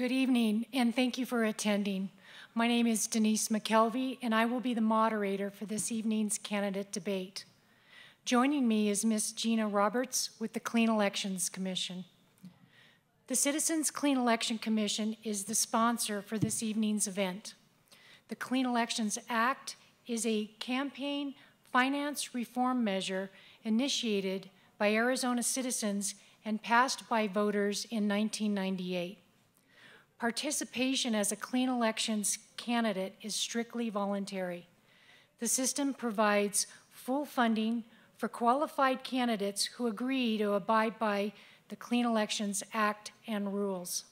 Good evening, and thank you for attending. My name is Denise McKelvey, and I will be the moderator for this evening's candidate debate. Joining me is Ms. Gina Roberts with the Clean Elections Commission. The Citizens Clean Election Commission is the sponsor for this evening's event. The Clean Elections Act is a campaign finance reform measure initiated by Arizona citizens and passed by voters in 1998. Participation as a clean elections candidate is strictly voluntary. The system provides full funding for qualified candidates who agree to abide by the Clean Elections Act and rules.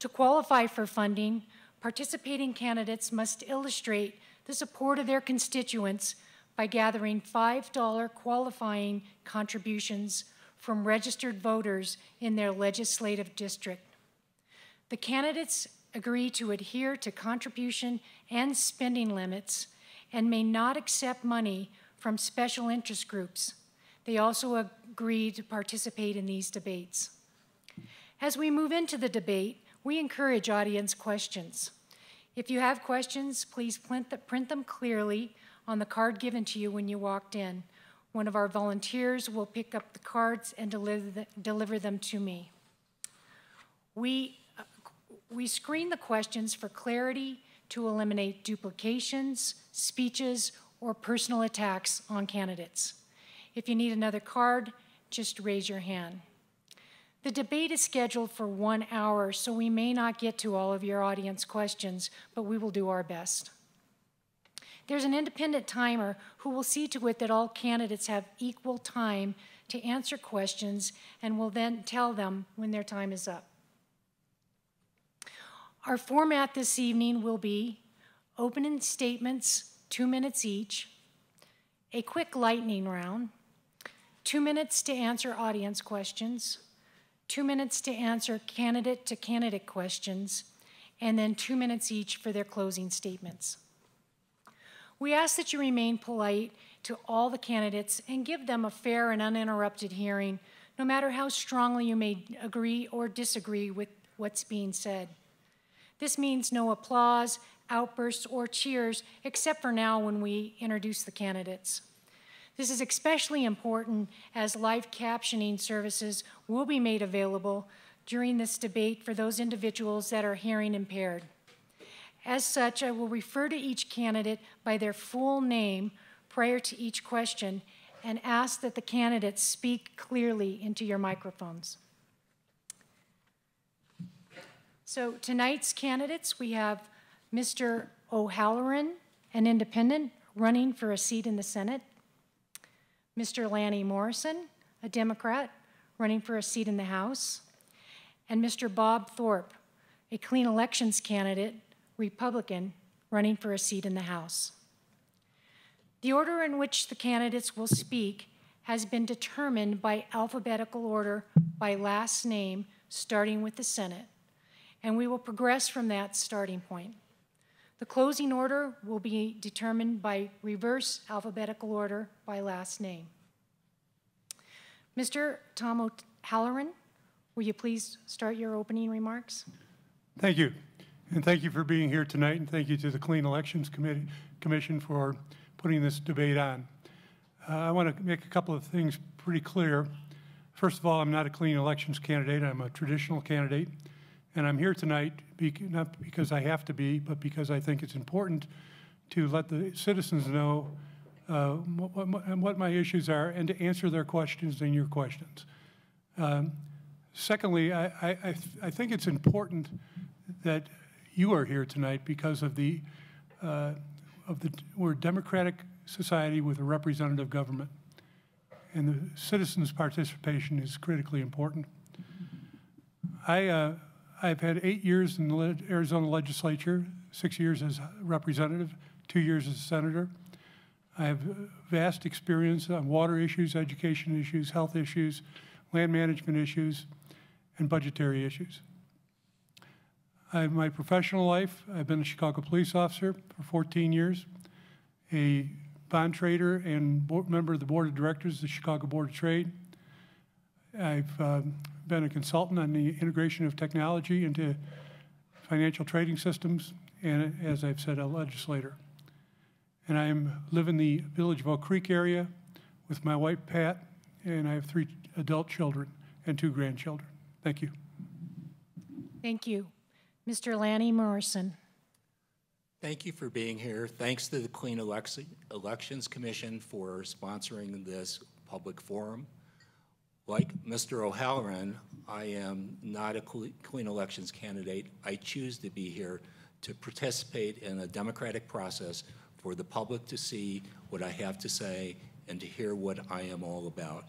To qualify for funding, participating candidates must illustrate the support of their constituents by gathering $5 qualifying contributions from registered voters in their legislative district. The candidates agree to adhere to contribution and spending limits and may not accept money from special interest groups. They also agree to participate in these debates. As we move into the debate, we encourage audience questions. If you have questions, please print them clearly on the card given to you when you walked in. One of our volunteers will pick up the cards and deliver, them to me. We, we screen the questions for clarity to eliminate duplications, speeches, or personal attacks on candidates. If you need another card, just raise your hand. The debate is scheduled for one hour, so we may not get to all of your audience questions, but we will do our best. There's an independent timer who will see to it that all candidates have equal time to answer questions and will then tell them when their time is up. Our format this evening will be opening statements, two minutes each, a quick lightning round, two minutes to answer audience questions, two minutes to answer candidate to candidate questions, and then two minutes each for their closing statements. We ask that you remain polite to all the candidates and give them a fair and uninterrupted hearing, no matter how strongly you may agree or disagree with what's being said. This means no applause, outbursts, or cheers, except for now when we introduce the candidates. This is especially important as live captioning services will be made available during this debate for those individuals that are hearing impaired. As such, I will refer to each candidate by their full name prior to each question and ask that the candidates speak clearly into your microphones. So tonight's candidates, we have Mr. O'Halleran, an independent, running for a seat in the Senate. Mr. Lanny Morrison, a Democrat, running for a seat in the House. And Mr. Bob Thorpe, a clean elections candidate Republican, running for a seat in the House. The order in which the candidates will speak has been determined by alphabetical order by last name, starting with the Senate, and we will progress from that starting point. The closing order will be determined by reverse alphabetical order by last name. Mr. Tom O'Halleran, will you please start your opening remarks? Thank you. And thank you for being here tonight, and thank you to the Clean Elections Committee, Commission for putting this debate on. Uh, I want to make a couple of things pretty clear. First of all, I'm not a clean elections candidate. I'm a traditional candidate. And I'm here tonight not because I have to be, but because I think it's important to let the citizens know uh, what, what, what, my issues are and to answer their questions and your questions. Um, secondly, I, I, I think it's important that you are here tonight because of the uh, of the we're a democratic society with a representative government, and the citizens' participation is critically important. I uh, I've had eight years in the Arizona legislature, six years as representative, two years as senator. I have vast experience on water issues, education issues, health issues, land management issues, and budgetary issues. I my professional life. I've been a Chicago police officer for 14 years, a bond trader and board, member of the board of directors of the Chicago Board of Trade. I've um, been a consultant on the integration of technology into financial trading systems, and as I've said, a legislator. And I am, live in the Village of Oak Creek area with my wife Pat, and I have three adult children and two grandchildren. Thank you. Thank you. Mr. Lanny Morrison. Thank you for being here. Thanks to the Clean Elec- Elections Commission for sponsoring this public forum. Like Mr. O'Halleran, I am not a clean elections candidate. I choose to be here to participate in a democratic process for the public to see what I have to say and to hear what I am all about.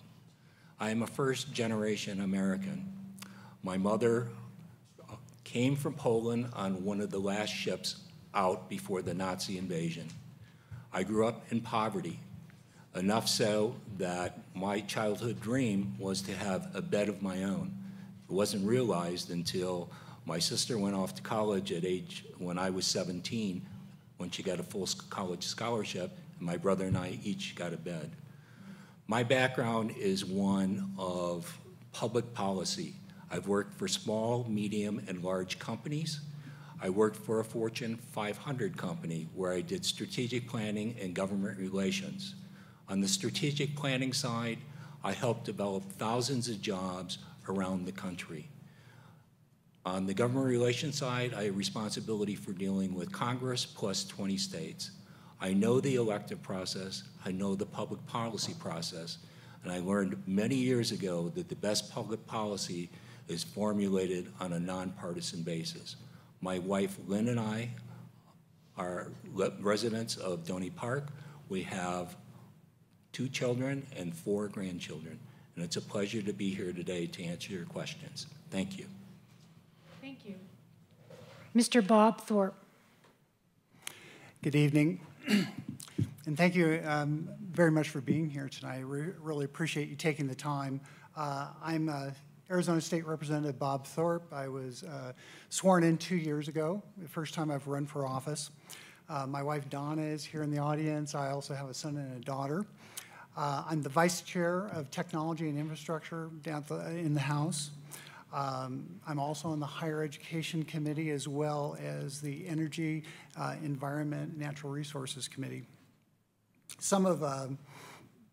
I am a first-generation American. My mother uh, came from Poland on one of the last ships out before the Nazi invasion. I grew up in poverty, enough so that my childhood dream was to have a bed of my own. It wasn't realized until my sister went off to college at age when I was 17, when she got a full college scholarship, and my brother and I each got a bed. My background is one of public policy. I've worked for small, medium, and large companies. I worked for a Fortune 500 company where I did strategic planning and government relations. On the strategic planning side, I helped develop thousands of jobs around the country. On the government relations side, I have responsibility for dealing with Congress plus 20 states. I know the elective process, I know the public policy process, and I learned many years ago that the best public policy is formulated on a nonpartisan basis. My wife Lynn and I are residents of Doney Park. We have two children and four grandchildren, and it's a pleasure to be here today to answer your questions. Thank you. Thank you. Mr. Bob Thorpe. Good evening. And thank you um, very much for being here tonight. I re- really appreciate you taking the time. Uh, I'm uh, Arizona State Representative Bob Thorpe. I was uh, sworn in two years ago, the first time I've run for office. Uh, My wife Donna is here in the audience. I also have a son and a daughter. Uh, I'm the Vice Chair of Technology and Infrastructure down the- in the House. Um, I'm also on the Higher Education Committee as well as the Energy, uh, Environment, Natural Resources Committee. Some of um,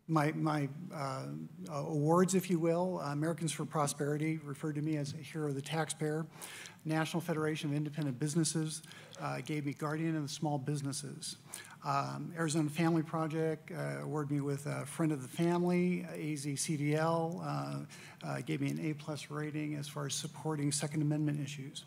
my, my uh, awards, if you will, uh, Americans for Prosperity referred to me as a hero of the taxpayer. National Federation of Independent Businesses uh, gave me Guardian of the Small Businesses. Um, Arizona Family Project uh, awarded me with a Friend of the Family. AZCDL uh, uh, gave me an A-plus rating as far as supporting Second Amendment issues.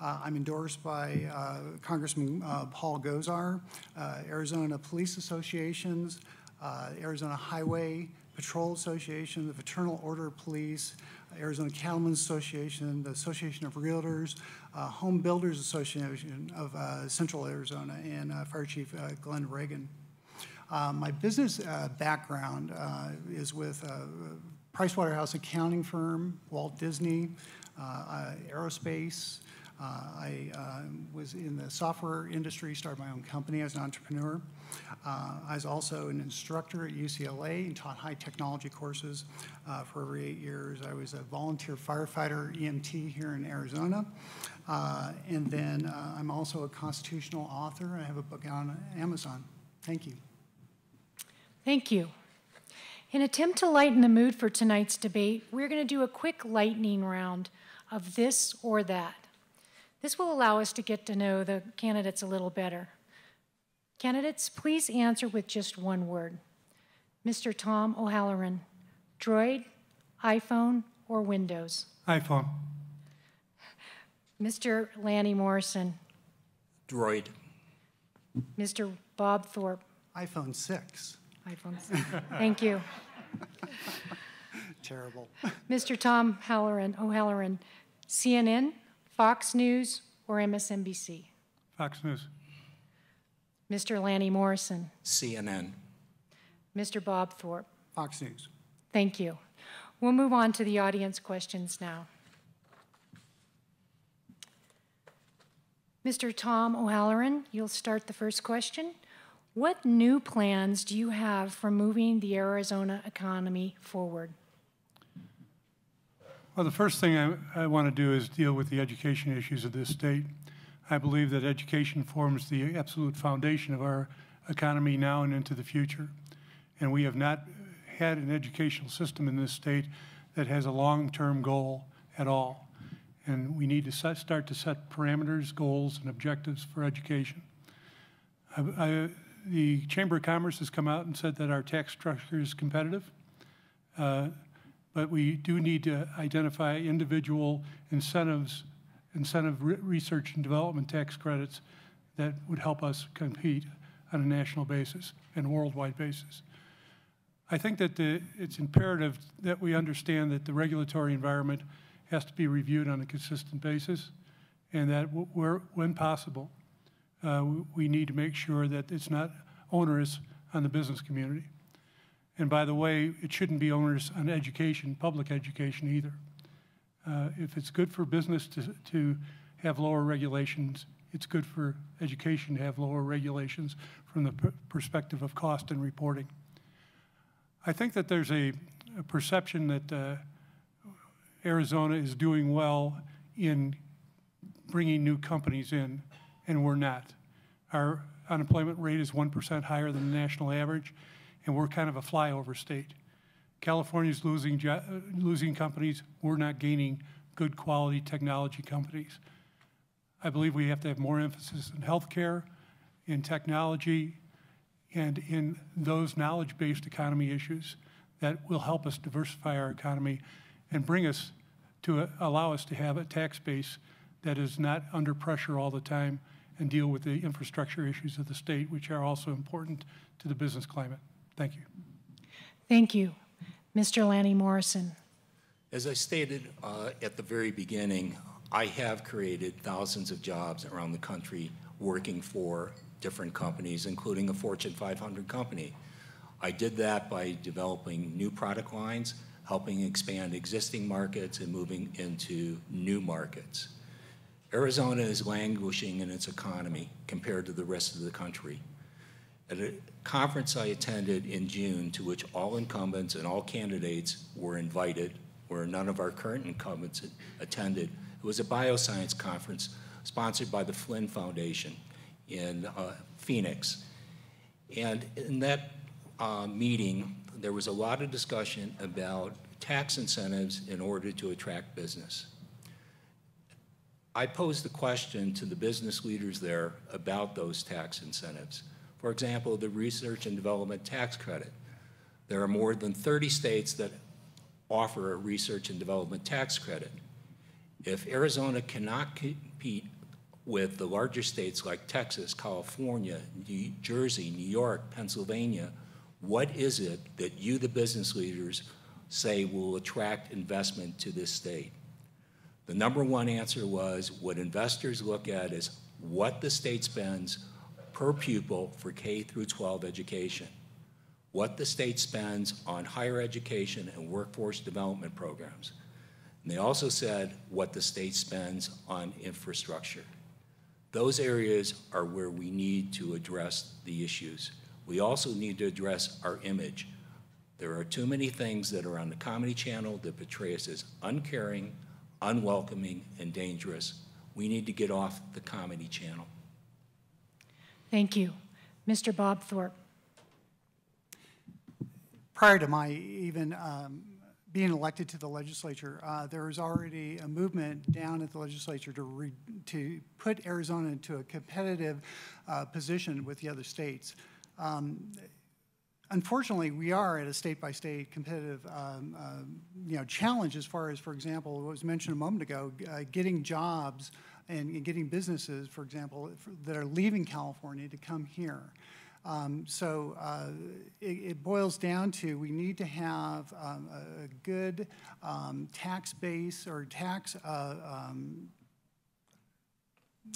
Uh, I'm endorsed by uh, Congressman uh, Paul Gosar, uh, Arizona Police Associations, uh, Arizona Highway Patrol Association, the Fraternal Order of Police, Arizona Cattlemen's Association, the Association of Realtors, uh, Home Builders Association of uh, Central Arizona, and uh, Fire Chief uh, Glenn Reagan. Uh, My business background is with Pricewaterhouse accounting firm, Walt Disney, aerospace. I was in the software industry, started my own company as an entrepreneur. Uh, I was also an instructor at UCLA and taught high technology courses uh, for over eight years. I was a volunteer firefighter EMT here in Arizona. Uh, And then uh, I'm also a constitutional author. I have a book on Amazon. Thank you. Thank you. In attempt to lighten the mood for tonight's debate, we're going to do a quick lightning round of this or that. This will allow us to get to know the candidates a little better. Candidates, please answer with just one word. Mr. Tom O'Halleran, Droid, iPhone, or Windows? iPhone. Mr. Lanny Morrison, Droid. Mr. Bob Thorpe, iPhone 6. iPhone. 6. Thank you. Terrible. Mr. Tom Halleran, O'Halleran, CNN, Fox News, or MSNBC? Fox News. Mr. Lanny Morrison, CNN. Mr. Bob Thorpe, Fox News. thank you. We'll move on to the audience questions now. Mr. Tom O'Halleran, you'll start the first question. What new plans do you have for moving the Arizona economy forward? Well, the first thing I, I want to do is deal with the education issues of this state. I believe that education forms the absolute foundation of our economy now and into the future. And we have not had an educational system in this state that has a long-term goal at all. And we need to set, start to set parameters, goals, and objectives for education. I, I, the Chamber of Commerce has come out and said that our tax structure is competitive. Uh, but we do need to identify individual incentives, incentive re- research and development tax credits that would help us compete on a national basis and worldwide basis. I think that the, it's imperative that we understand that the regulatory environment has to be reviewed on a consistent basis, and that when possible, uh, we need to make sure that it's not onerous on the business community. And by the way, it shouldn't be onerous on education, public education either. Uh, If it's good for business to, to have lower regulations, it's good for education to have lower regulations from the per- perspective of cost and reporting. I think that there's a, a perception that uh, Arizona is doing well in bringing new companies in, and we're not. Our unemployment rate is 1% higher than the national average, and we're kind of a flyover state. California's losing, losing companies, we're not gaining good quality technology companies. I believe we have to have more emphasis in healthcare, in technology, and in those knowledge-based economy issues that will help us diversify our economy and bring us to, a- allow us to have a tax base that is not under pressure all the time and deal with the infrastructure issues of the state, which are also important to the business climate. Thank you. Thank you. Mr. Lanny Morrison. As I stated uh, at the very beginning, I have created thousands of jobs around the country working for different companies, including a Fortune 500 company. I did that by developing new product lines, helping expand existing markets, and moving into new markets. Arizona is languishing in its economy compared to the rest of the country. At a conference I attended in June, to which all incumbents and all candidates were invited, where none of our current incumbents attended, it was a bioscience conference sponsored by the Flinn Foundation in uh, Phoenix. And in that uh, meeting, there was a lot of discussion about tax incentives in order to attract business. I posed the question to the business leaders there about those tax incentives. For example, the research and development tax credit. There are more than 30 states that offer a research and development tax credit. If Arizona cannot compete with the larger states like Texas, California, New Jersey, New York, Pennsylvania, what is it that you, the business leaders, say will attract investment to this state? The number one answer was what investors look at is what the state spends per pupil for K through 12 education, what the state spends on higher education and workforce development programs. And they also said what the state spends on infrastructure. Those areas are where we need to address the issues. We also need to address our image. There are too many things that are on the Comedy Channel that portray us as uncaring, unwelcoming, and dangerous. We need to get off the Comedy Channel. Thank you. Mr. Bob Thorpe. Prior to my even um, being elected to the legislature, uh, there was already a movement down at the legislature to, re, to put Arizona into a competitive uh, position with the other states. Um, unfortunately, we are at a state-by-state competitive, um, uh, you know, challenge as far as, for example, what was mentioned a moment ago, uh, getting jobs and, getting businesses, for example, that are leaving California to come here. Um, so uh, it, it, boils down to we need to have um, a, good um, tax base or tax uh, um,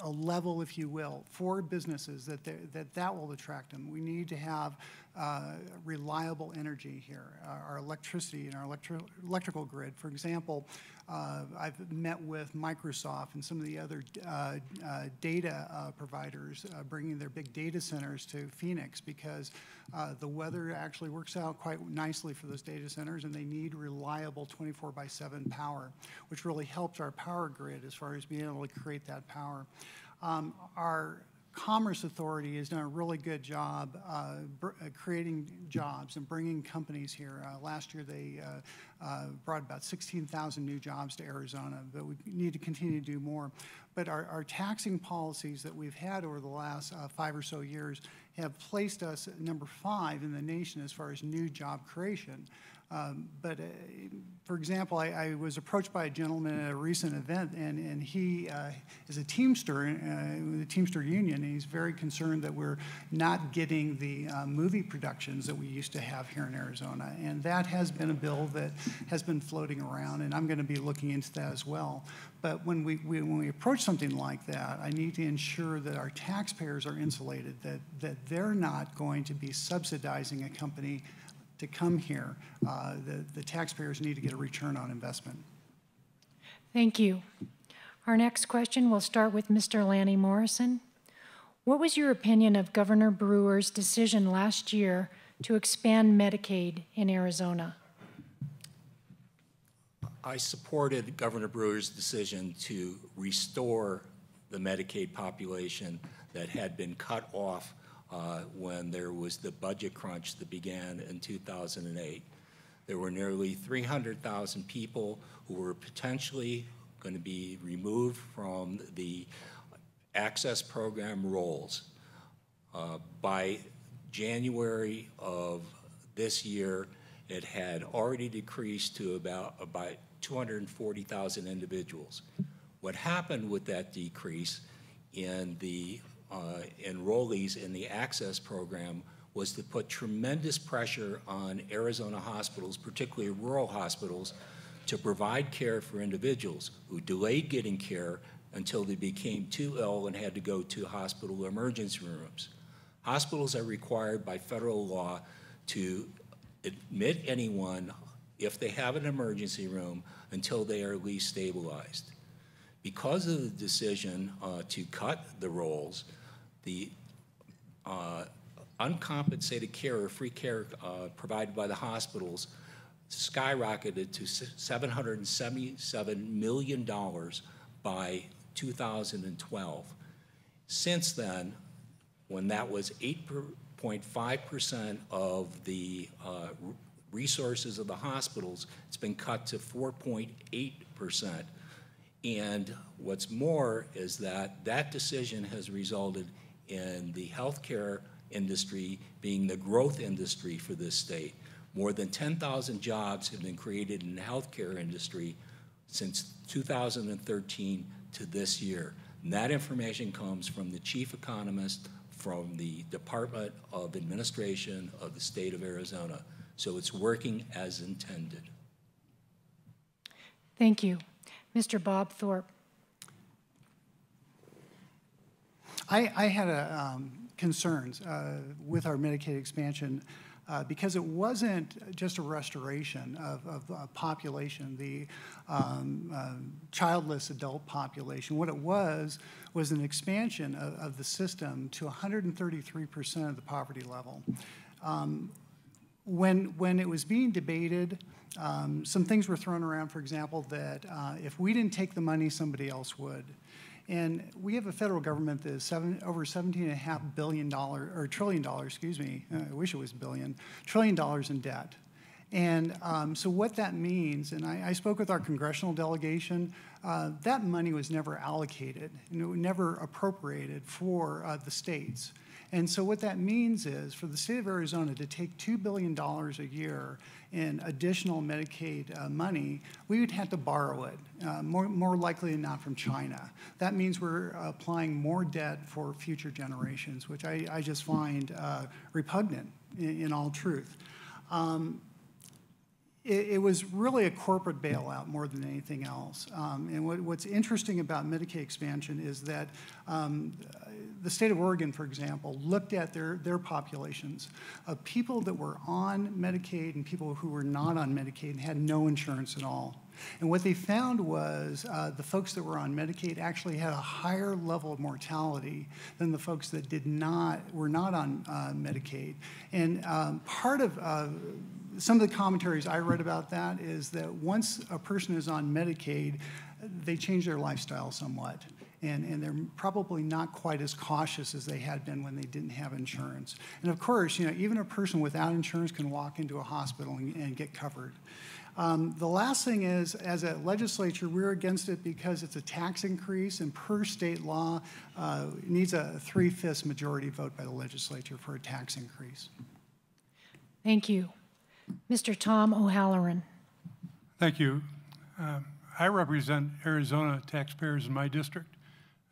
a level, if you will, for businesses that that that will attract them. We need to have uh, reliable energy here, our our electricity and our electri- electrical grid. For example, uh, I've met with Microsoft and some of the other uh, uh, data uh, providers uh, bringing their big data centers to Phoenix because uh, the weather actually works out quite nicely for those data centers and they need reliable 24 by 7 power, which really helps our power grid as far as being able to create that power. Um, Our Commerce Authority has done a really good job uh, uh, creating jobs and bringing companies here. Uh, Last year, they uh, uh, brought about 16,000 new jobs to Arizona, but we need to continue to do more. But our our taxing policies that we've had over the last uh, five or so years have placed us at number five in the nation as far as new job creation. Um, But, uh, for example, I, I was approached by a gentleman at a recent event, and, and he uh, is a Teamster, uh, the Teamster Union, and he's very concerned that we're not getting the uh, movie productions that we used to have here in Arizona. And that has been a bill that has been floating around, and I'm going to be looking into that as well. But when we, we, when we approach something like that, I need to ensure that our taxpayers are insulated, that, that they're not going to be subsidizing a company to come here. Uh, The, the taxpayers need to get a return on investment. Thank you. Our next question will start with Mr. Lanny Morrison. What was your opinion of Governor Brewer's decision last year to expand Medicaid in Arizona? I supported Governor Brewer's decision to restore the Medicaid population that had been cut off uh, when there was the budget crunch that began in 2008. There were nearly 300,000 people who were potentially going to be removed from the AHCCCS program rolls. Uh, By January of this year, it had already decreased to about, about 240,000 individuals. What happened with that decrease in the uh, enrollees in the AHCCCS program was to put tremendous pressure on Arizona hospitals, particularly rural hospitals, to provide care for individuals who delayed getting care until they became too ill and had to go to hospital emergency rooms. Hospitals are required by federal law to admit anyone if they have an emergency room until they are at least stabilized. Because of the decision uh, to cut the rolls, the uh, uncompensated care or free care uh, provided by the hospitals skyrocketed to $777 million by 2012. Since then, when that was 8.5% of the uh, resources of the hospitals, it's been cut to 4.8%. And what's more is that that decision has resulted in the healthcare industry being the growth industry for this state. More than 10,000 jobs have been created in the healthcare industry since 2013 to this year. And that information comes from the chief economist from the Department of Administration of the state of Arizona. So it's working as intended. Thank you. Mr. Bob Thorpe. I, I had a, um, concerns uh, with our Medicaid expansion uh, because it wasn't just a restoration of, of uh, population, the um, uh, childless adult population. What it was was an expansion of, of the system to 133% of the poverty level. Um, when, when it was being debated, um, some things were thrown around, for example, that uh, if we didn't take the money, somebody else would. And we have a federal government that is seven, over $17.5 billion, or trillion dollars, excuse me, uh, I wish it was billion, trillion dollars in debt. And um, so what that means, and I, I spoke with our congressional delegation, uh, that money was never allocated, and it was never appropriated for uh, the states. And so what that means is for the state of Arizona to take $2 billion a year in additional Medicaid uh, money, we would have to borrow it, uh, more, more likely than not from China. That means we're applying more debt for future generations, which I, I just find uh, repugnant in, in all truth. Um, it, it was really a corporate bailout more than anything else. Um, and what, what's interesting about Medicaid expansion is that um, the state of Oregon, for example, looked at their, their populations of people that were on Medicaid and people who were not on Medicaid and had no insurance at all. And what they found was uh, the folks that were on Medicaid actually had a higher level of mortality than the folks that did not were not on uh, Medicaid. And um, part of uh, some of the commentaries I read about that is that once a person is on Medicaid, they change their lifestyle somewhat. And, and they're probably not quite as cautious as they had been when they didn't have insurance. And of course, you know, even a person without insurance can walk into a hospital and, and get covered. Um, the last thing is, as a legislature, we're against it because it's a tax increase, and per state law, uh, needs a three-fifths majority vote by the legislature for a tax increase. Thank you. Mr. Tom O'Halleran. Thank you. Um, I represent Arizona taxpayers in my district,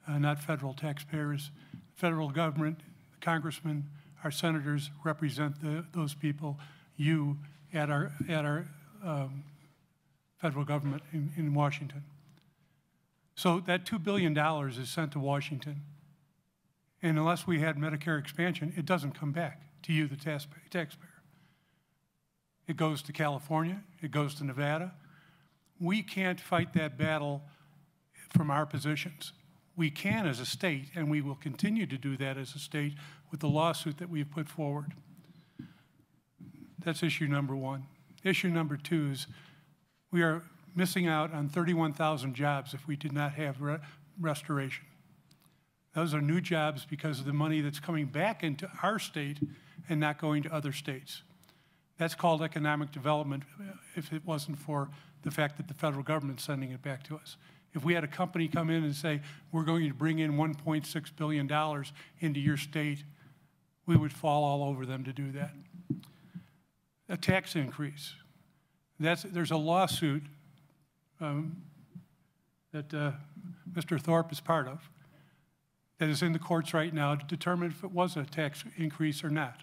uh, not federal taxpayers. Federal government, congressmen, our senators represent the, those people. You at our at our um, federal government in, in Washington. So that $2 billion is sent to Washington. And unless we had Medicare expansion, it doesn't come back to you, the taxpayer. It goes to California, it goes to Nevada. We can't fight that battle from our positions. We can as a state, and we will continue to do that as a state with the lawsuit that we've put forward. That's issue number one. Issue number two is we are missing out on 31,000 jobs if we did not have re restoration. Those are new jobs because of the money that's coming back into our state and not going to other states. That's called economic development uh, if it wasn't for the fact that the federal government's sending it back to us. If we had a company come in and say, we're going to bring in $1.6 billion into your state, we would fall all over them to do that a tax increase. That's, there's a lawsuit um, that uh, Mr. Thorpe is part of that is in the courts right now to determine if it was a tax increase or not.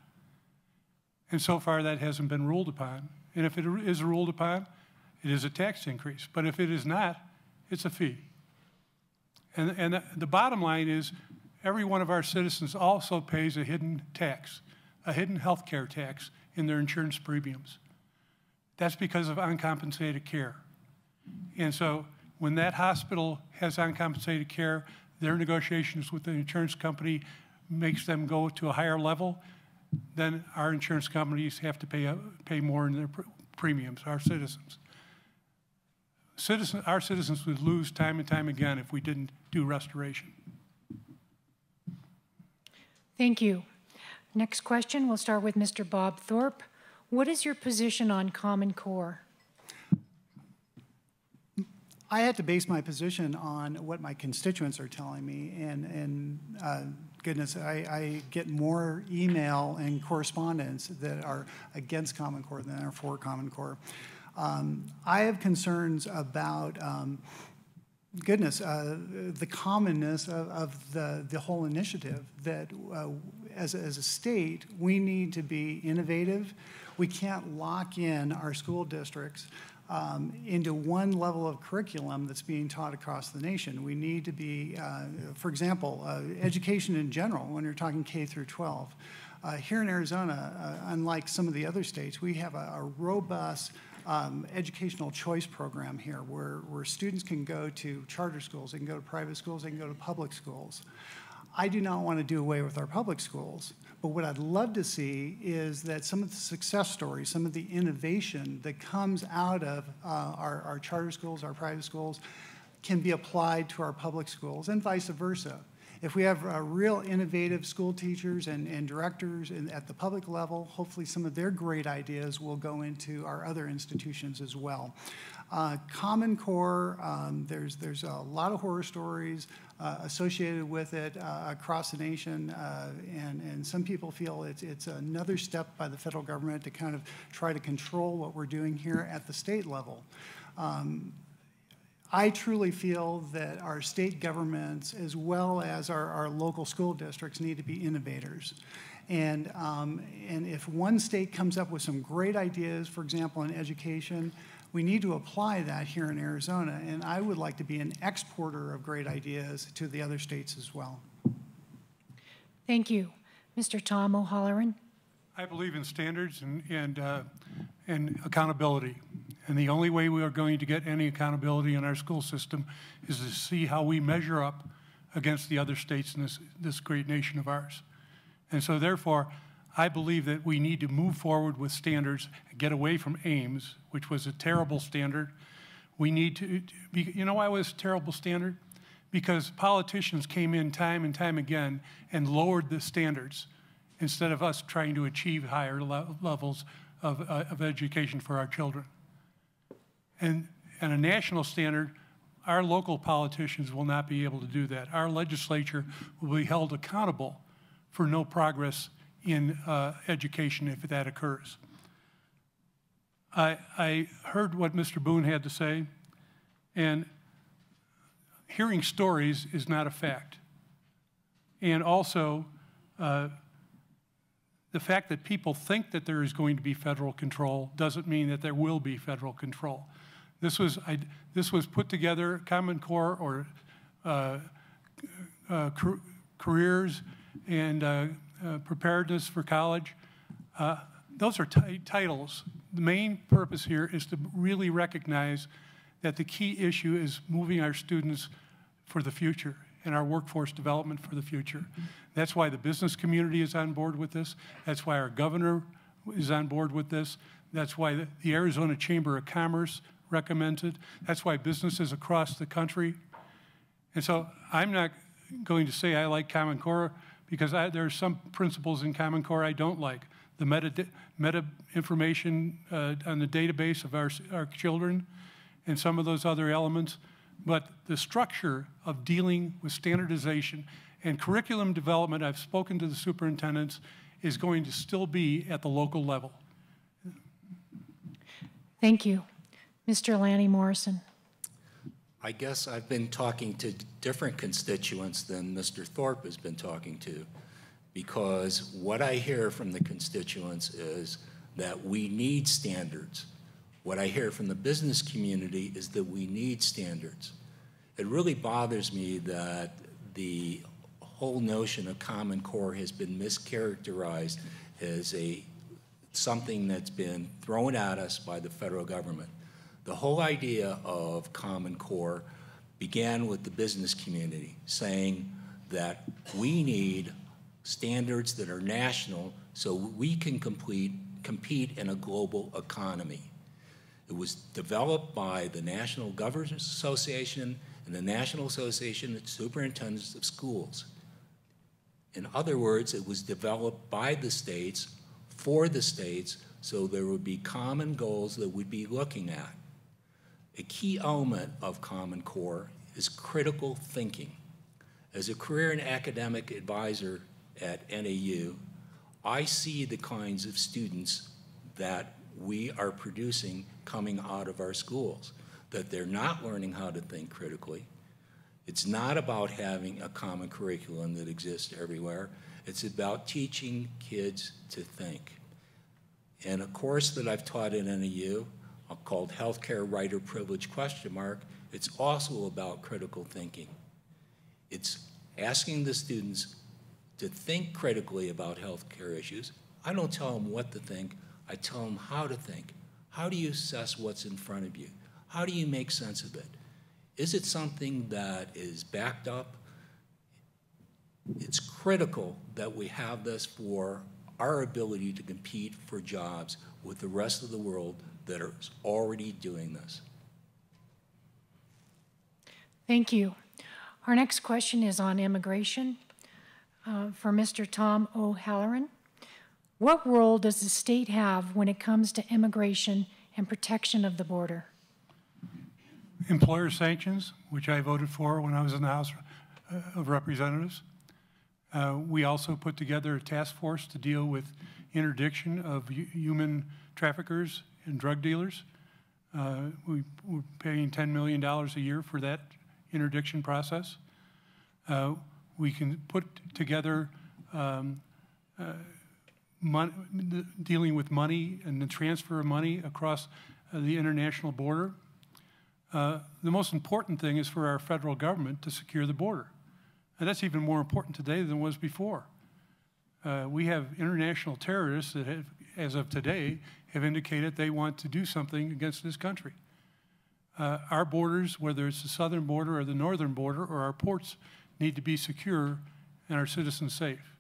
And so far, that hasn't been ruled upon. And if it is ruled upon, it is a tax increase. But if it is not, it's a fee. And, and the, bottom line is every one of our citizens also pays a hidden tax, a hidden health care tax in their insurance premiums. That's because of uncompensated care. And so when that hospital has uncompensated care, their negotiations with the insurance company makes them go to a higher level, then our insurance companies have to pay, pay more in their pr premiums, our citizens. Citizen, our citizens would lose time and time again if we didn't do restoration. Thank you. Next question, we'll start with Mr. Bob Thorpe. What is your position on Common Core? I had to base my position on what my constituents are telling me, and, and uh, goodness, I, I, get more email and correspondence that are against Common Core than are for Common Core. Um, I have concerns about um, goodness, uh, the commonness of, of, the, the whole initiative that uh, as, as a state, we need to be innovative. We can't lock in our school districts um, into one level of curriculum that's being taught across the nation. We need to be, uh, for example, uh, education in general, when you're talking K through 12. Uh, here in Arizona, uh, unlike some of the other states, we have a, a robust um, educational choice program here where, where students can go to charter schools, they can go to private schools, they can go to public schools. I do not want to do away with our public schools, but what I'd love to see is that some of the success stories, some of the innovation that comes out of uh, our, our charter schools, our private schools, can be applied to our public schools and vice versa. If we have uh, real innovative school teachers and, and directors in, at the public level, hopefully some of their great ideas will go into our other institutions as well. Uh, Common Core, um, there's, there's a lot of horror stories uh, associated with it uh, across the nation, uh, and, and some people feel it's, it's another step by the federal government to kind of try to control what we're doing here at the state level. Um, I truly feel that our state governments, as well as our, our local school districts, need to be innovators. And, um, and if one state comes up with some great ideas, for example, in education, we need to apply that here in Arizona. And I would like to be an exporter of great ideas to the other states as well. Thank you. Mr. Tom O'Halleran? I believe in standards and, and, uh, and accountability. And the only way we are going to get any accountability in our school system is to see how we measure up against the other states in this, this great nation of ours. And so therefore, I believe that we need to move forward with standards, get away from AIMS, which was a terrible standard. We need to, you know why it was a terrible standard? Because politicians came in time and time again and lowered the standards instead of us trying to achieve higher le- levels of, uh, of education for our children. And, and a national standard, our local politicians will not be able to do that. Our legislature will be held accountable for no progress in uh, education if that occurs. I, I heard what Mr. Boone had to say, and hearing stories is not a fact. And also, uh, the fact that people think that there is going to be federal control doesn't mean that there will be federal control. This was, I, this was put together, Common Core or uh, uh, careers and uh, uh, preparedness for college. Uh, those are titles. The main purpose here is to really recognize that the key issue is moving our students for the future and our workforce development for the future. That's why the business community is on board with this. That's why our governor is on board with this. That's why the, Arizona Chamber of Commerce recommended. That's why businesses across the country. And so I'm not going to say I like Common Core because I, there are some principles in Common Core I don't like. The meta, meta information uh, on the database of our, our children and some of those other elements. But the structure of dealing with standardization and curriculum development, I've spoken to the superintendents, is going to still be at the local level. Thank you. Mr. Lanny Morrison. I guess I've been talking to different constituents than Mr. Thorpe has been talking to because what I hear from the constituents is that we need standards. What I hear from the business community is that we need standards. It really bothers me that the whole notion of Common Core has been mischaracterized as a something that's been thrown at us by the federal government. The whole idea of Common Core began with the business community saying that we need standards that are national so we can complete, compete in a global economy. It was developed by the National Governors Association and the National Association of Superintendents of Schools. In other words, it was developed by the states for the states so there would be common goals that we'd be looking at. A key element of Common Core is critical thinking. As a career and academic advisor at NAU, I see the kinds of students that we are producing coming out of our schools, that they're not learning how to think critically. It's not about having a common curriculum that exists everywhere. It's about teaching kids to think. And a course that I've taught at NAU uh, called Healthcare Writer Privilege question mark, it's also about critical thinking. It's asking the students to think critically about healthcare issues. I don't tell them what to think, I tell them how to think. How do you assess what's in front of you? How do you make sense of it? Is it something that is backed up? It's critical that we have this for our ability to compete for jobs with the rest of the world that are already doing this. Thank you. Our next question is on immigration uh, for Mr. Tom O'Halleran. What role does the state have when it comes to immigration and protection of the border? Employer sanctions, which I voted for when I was in the House uh, of Representatives. Uh, we also put together a task force to deal with interdiction of human traffickers and drug dealers. Uh, we, are paying $10 million a year for that interdiction process. Uh, we can put together um, mon- dealing with money and the transfer of money across uh, the international border. Uh, The most important thing is for our federal government to secure the border. And that's even more important today than it was before. Uh, We have international terrorists that have, as of today, have indicated they want to do something against this country. Uh, Our borders, whether it's the southern border or the northern border or our ports, need to be secure and our citizens safe.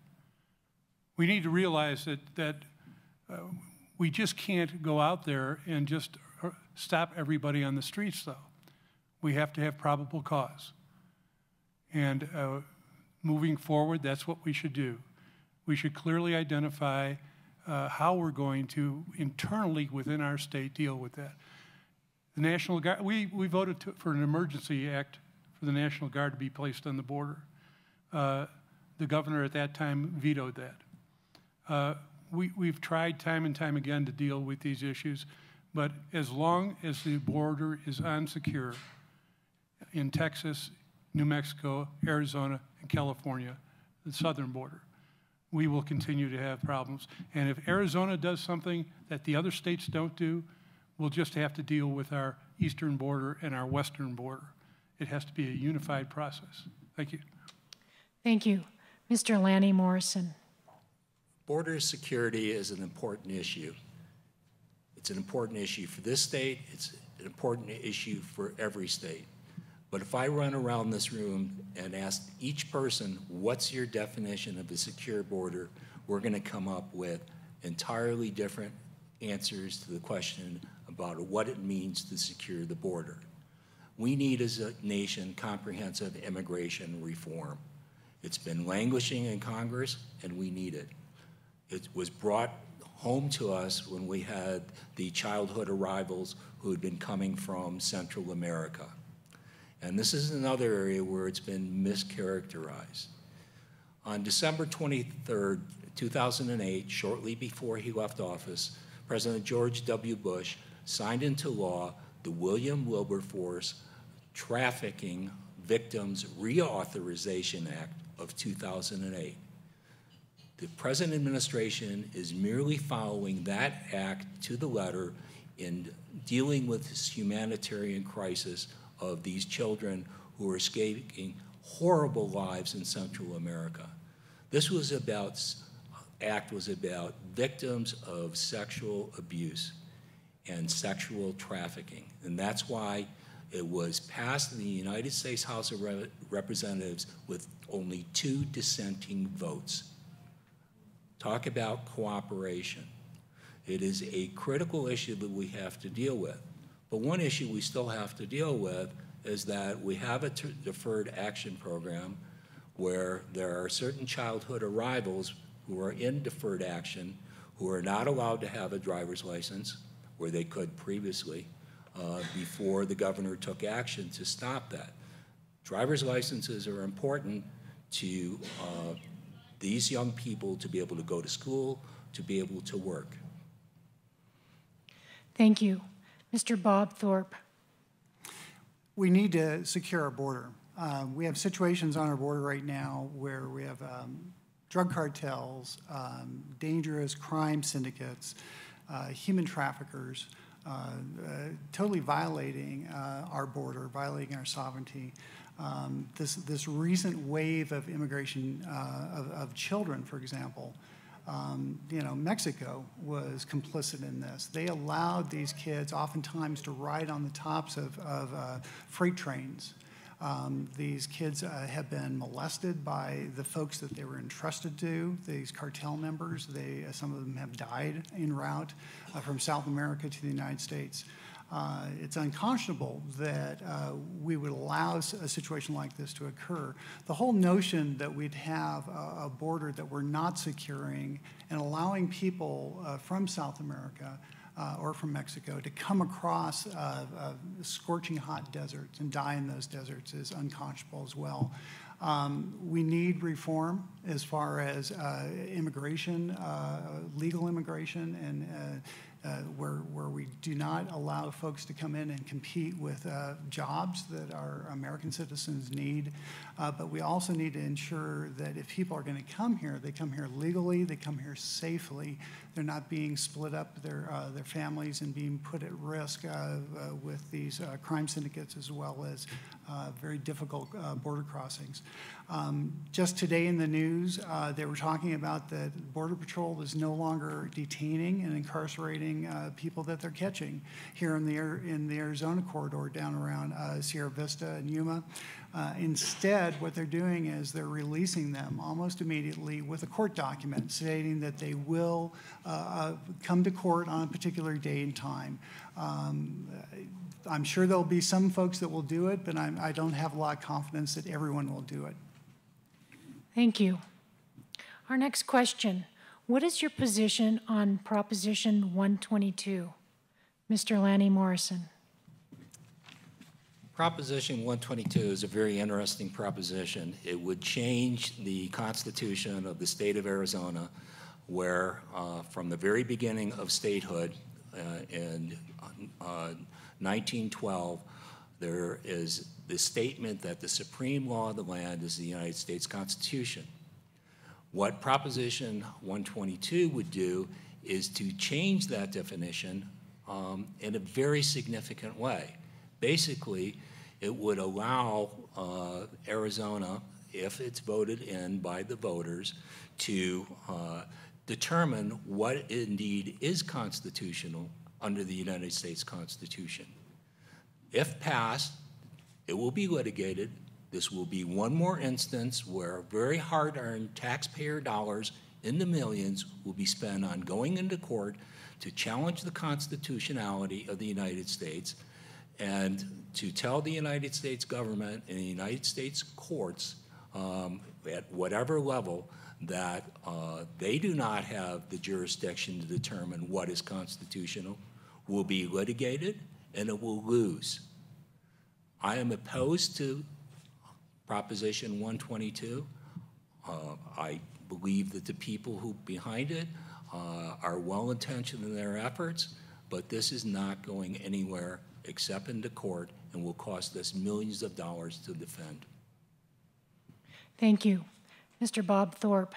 We need to realize that, that uh, we just can't go out there and just uh, stop everybody on the streets, though. We have to have probable cause. And uh, moving forward, that's what we should do. We should clearly identify uh, how we're going to internally within our state deal with that. The National Guard, we, we voted to, for an emergency act for the National Guard to be placed on the border. Uh, the governor at that time vetoed that. Uh, we, we've tried time and time again to deal with these issues, but as long as the border is unsecure in Texas, New Mexico, Arizona, and California, the southern border, we will continue to have problems. And if Arizona does something that the other states don't do, we'll just have to deal with our eastern border and our western border. It has to be a unified process. Thank you. Thank you. Mr. Lanny Morrison. Border security is an important issue. It's an important issue for this state, it's an important issue for every state. But if I run around this room and ask each person, what's your definition of a secure border, we're going to come up with entirely different answers to the question about what it means to secure the border. We need, as a nation, comprehensive immigration reform. It's been languishing in Congress, and we need it. It was brought home to us when we had the childhood arrivals who had been coming from Central America. And this is another area where it's been mischaracterized. On December 23rd, 2008, shortly before he left office, President George W. Bush signed into law the William Wilberforce Trafficking Victims Reauthorization Act of 2008. The present administration is merely following that act to the letter in dealing with this humanitarian crisis of these children who are escaping horrible lives in Central America. This was about, act was about victims of sexual abuse and sexual trafficking. And that's why it was passed in the United States House of Re Representatives with only two dissenting votes. Talk about cooperation. It is a critical issue that we have to deal with. But one issue we still have to deal with is that we have a deferred action program where there are certain childhood arrivals who are in deferred action who are not allowed to have a driver's license where they could previously uh, before the governor took action to stop that. Driver's licenses are important to uh, these young people to be able to go to school, to be able to work. Thank you. Mr. Bob Thorpe. We need to secure our border. Um, we have situations on our border right now where we have um, drug cartels, um, dangerous crime syndicates, uh, human traffickers, uh, uh, totally violating uh, our border, violating our sovereignty. Um, this, this recent wave of immigration uh, of, of, children, for example, um, you know, Mexico was complicit in this. They allowed these kids oftentimes to ride on the tops of, of uh, freight trains. Um, these kids uh, have been molested by the folks that they were entrusted to, these cartel members. They, uh, some of them have died en route uh, from South America to the United States. Uh, it's unconscionable that uh, we would allow a situation like this to occur. The whole notion that we'd have a, a border that we're not securing and allowing people uh, from South America uh, or from Mexico to come across uh, uh, scorching hot deserts and die in those deserts is unconscionable as well. Um, we need reform as far as immigration, legal immigration, and uh, where, where we do not allow folks to come in and compete with uh, jobs that our American citizens need. Uh, But we also need to ensure that if people are going to come here, they come here legally, they come here safely. They're not being split up, their, uh, their families, and being put at risk uh, with these uh, crime syndicates as well as uh, very difficult border crossings. Um, Just today in the news, they were talking about that Border Patrol is no longer detaining and incarcerating people that they're catching here in the, in the Arizona corridor down around Sierra Vista and Yuma. Uh, Instead, what they're doing is they're releasing them almost immediately with a court document stating that they will uh, uh, come to court on a particular day and time. Um, I'm sure there'll be some folks that will do it, but I'm, I don't have a lot of confidence that everyone will do it. Thank you. Our next question, what is your position on Proposition 122? Mr. Lanny Morrison. Proposition 122 is a very interesting proposition. It would change the Constitution of the state of Arizona, where uh, from the very beginning of statehood uh, in uh, 1912, there is the statement that the supreme law of the land is the United States Constitution. What Proposition 122 would do is to change that definition um, in a very significant way. Basically, it would allow uh, Arizona, if it's voted in by the voters, to uh, determine what indeed is constitutional under the United States Constitution. If passed, it will be litigated. This will be one more instance where very hard-earned taxpayer dollars in the millions will be spent on going into court to challenge the constitutionality of the United States and to tell the United States government and the United States courts um, at whatever level that uh, they do not have the jurisdiction to determine what is constitutional will be litigated and it will lose. I am opposed to Proposition 122. Uh, I believe that the people who behind it uh, are well-intentioned in their efforts, but this is not going anywhere except in the court and will cost us millions of dollars to defend. Thank you. Mr. Bob Thorpe.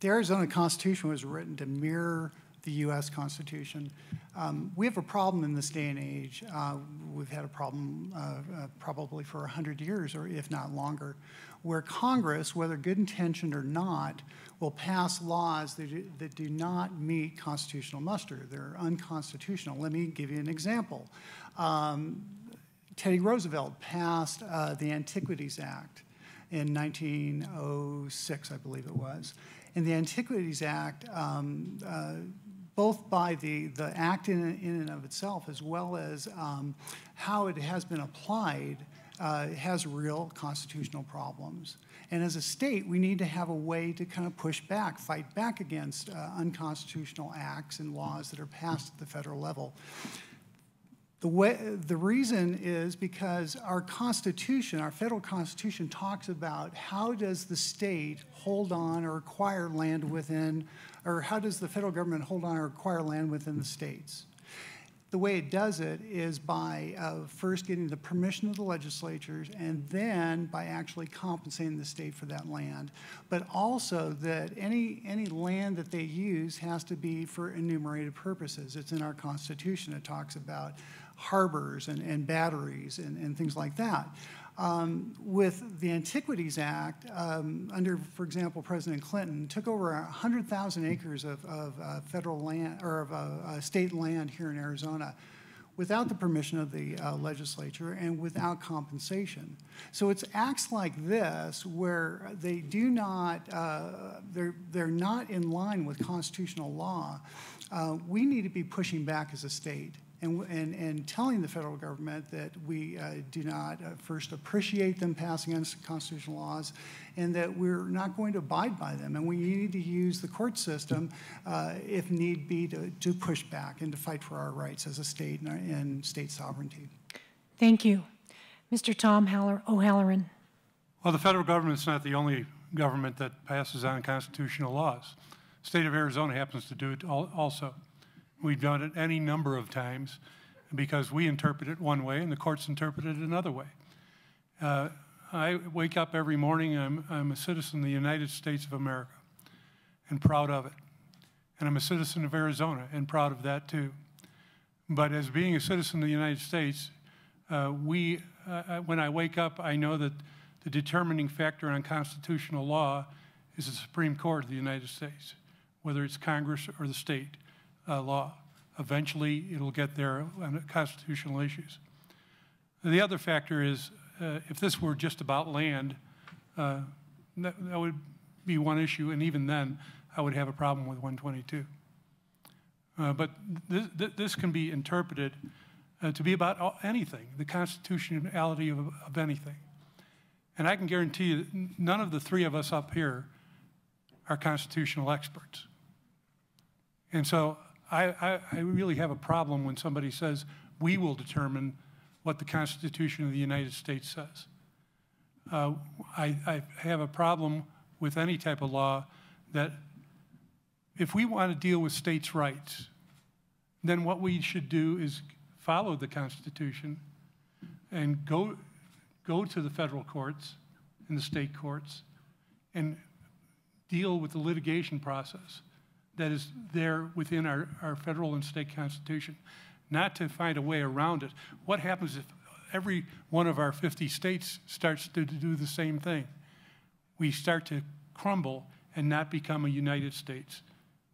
The Arizona Constitution was written to mirror the U.S. Constitution. Um, we have a problem in this day and age. Uh, we've had a problem uh, uh, probably for 100 years, or if not longer, where Congress, whether good intentioned or not, will pass laws that do, that do not meet constitutional muster. They're unconstitutional. Let me give you an example. Um, Teddy Roosevelt passed uh, the Antiquities Act in 1906, I believe it was. And the Antiquities Act, um, uh, both by the, the act in, in and of itself, as well as um, how it has been applied, uh, has real constitutional problems. And as a state, we need to have a way to kind of push back, fight back against uh, unconstitutional acts and laws that are passed at the federal level. The, way, the reason is because our Constitution, our federal Constitution, talks about how does the state hold on or acquire land within, or how does the federal government hold on or acquire land within the states. The way it does it is by uh, first getting the permission of the legislatures and then by actually compensating the state for that land. But also that any, any land that they use has to be for enumerated purposes. It's in our Constitution. It talks about harbors and, and batteries and, and things like that. Um, with the Antiquities Act, um, under, for example, President Clinton, took over 100,000 acres of, of uh, federal land or of uh, uh, state land here in Arizona without the permission of the uh, legislature and without compensation. So it's acts like this where they do not, uh, they're, they're not in line with constitutional law. Uh, we need to be pushing back as a state and, and, and telling the federal government that we uh, do not uh, first appreciate them passing unconstitutional laws and that we're not going to abide by them. And we need to use the court system, uh, if need be, to, to push back and to fight for our rights as a state and, and state sovereignty. Thank you. Mr. Tom Haller, O'Halleran. Well, the federal government's not the only government that passes unconstitutional laws. The state of Arizona happens to do it also. We've done it any number of times because we interpret it one way and the courts interpret it another way. Uh, I wake up every morning, I'm, I'm a citizen of the United States of America and proud of it. And I'm a citizen of Arizona and proud of that too. But as being a citizen of the United States, uh, we, uh, when I wake up, I know that the determining factor on constitutional law is the Supreme Court of the United States, whether it's Congress or the state uh, law. Eventually, it'll get there on constitutional issues. The other factor is uh, if this were just about land, uh, that, that would be one issue, and even then, I would have a problem with 122. Uh, But this, this can be interpreted uh, to be about anything, the constitutionality of, of anything. And I can guarantee you, that none of the three of us up here are constitutional experts. And so I, I, I really have a problem when somebody says, we will determine what the Constitution of the United States says. Uh, I, I have a problem with any type of law that if we want to deal with states' rights, then what we should do is follow the Constitution and go, go to the federal courts and the state courts and deal with the litigation process that is there within our, our federal and state constitution, not to find a way around it. What happens if every one of our 50 states starts to do the same thing? We start to crumble and not become a United States.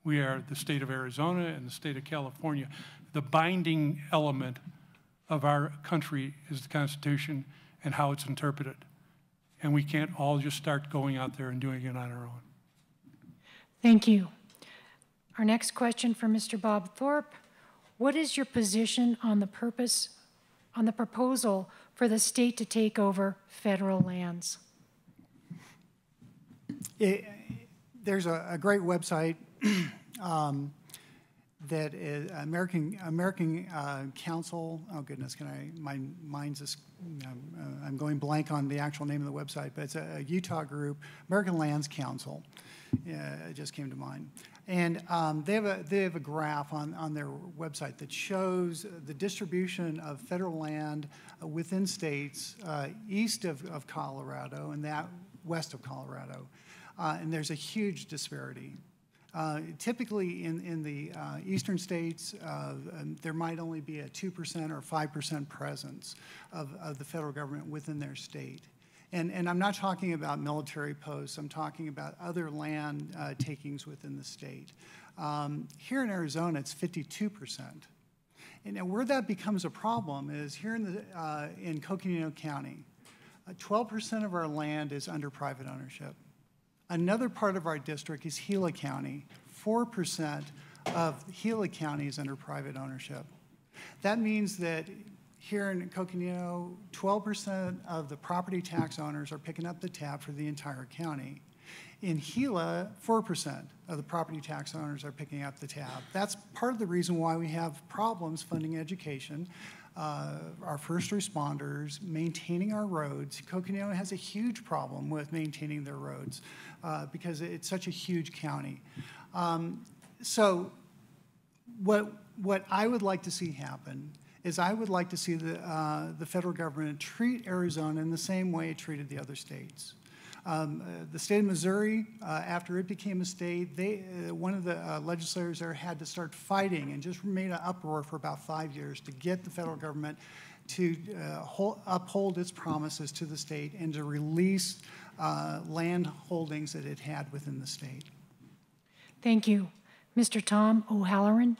We are the state of Arizona and the state of California. The binding element of our country is the Constitution and how it's interpreted. And we can't all just start going out there and doing it on our own. Thank you. Our next question for Mr. Bob Thorpe. What is your position on the purpose, on the proposal for the state to take over federal lands? It- There's a, a great website um, that is American, American uh, Council, oh goodness, can I, my mind's just, um, uh, I'm going blank on the actual name of the website, but it's a a Utah group, American Lands Council. Yeah, it just came to mind. And um, they have a, they have a graph on, on their website that shows the distribution of federal land uh, within states uh, east of, of Colorado and that west of Colorado. Uh, and there's a huge disparity. Uh, typically, in, in the uh, eastern states, uh, um, there might only be a 2% or 5% presence of, of the federal government within their state. And, and I'm not talking about military posts, I'm talking about other land uh, takings within the state. Um, here in Arizona, it's 52%. And where that becomes a problem is here in, the, uh, in Coconino County, uh, 12% of our land is under private ownership. Another part of our district is Gila County. 4% of Gila County is under private ownership. That means that here in Coconino, 12% of the property tax owners are picking up the tab for the entire county. In Gila, 4% of the property tax owners are picking up the tab. That's part of the reason why we have problems funding education, uh, our first responders, maintaining our roads. Coconino has a huge problem with maintaining their roads uh, because it's such a huge county. Um, so what, what I would like to see happen is I would like to see the, uh, the federal government treat Arizona in the same way it treated the other states. Um, uh, the state of Missouri, uh, after it became a state, they, uh, one of the uh, legislators there had to start fighting and just made an uproar for about five years to get the federal government to uh, hold, uphold its promises to the state and to release uh, land holdings that it had within the state. Thank you. Mr. Tom O'Halleran?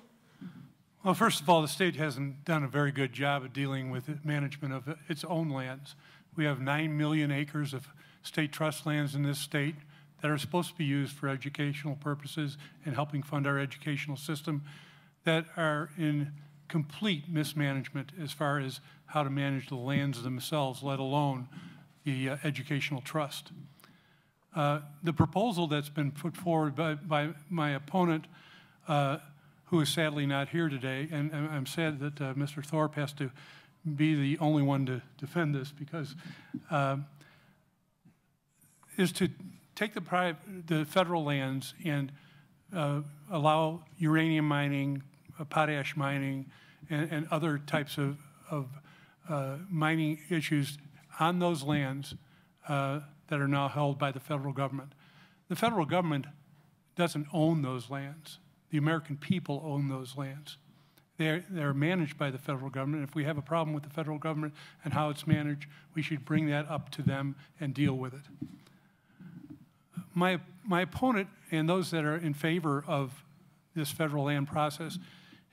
Well, first of all, the state hasn't done a very good job of dealing with management of its own lands. We have 9 million acres of state trust lands in this state that are supposed to be used for educational purposes and helping fund our educational system that are in complete mismanagement as far as how to manage the lands themselves, let alone the uh, educational trust. Uh, The proposal that's been put forward by, by my opponent, uh, who is sadly not here today, and and I'm sad that uh, Mr. Thorpe has to be the only one to defend this because, uh, is to take the private, the federal lands and allow uranium mining, potash mining and, and other types of, of uh, mining issues on those lands uh, that are now held by the federal government. The federal government doesn't own those lands. The American people own those lands. They're, they're managed by the federal government. If we have a problem with the federal government and how it's managed, we should bring that up to them and deal with it. My, my opponent and those that are in favor of this federal land process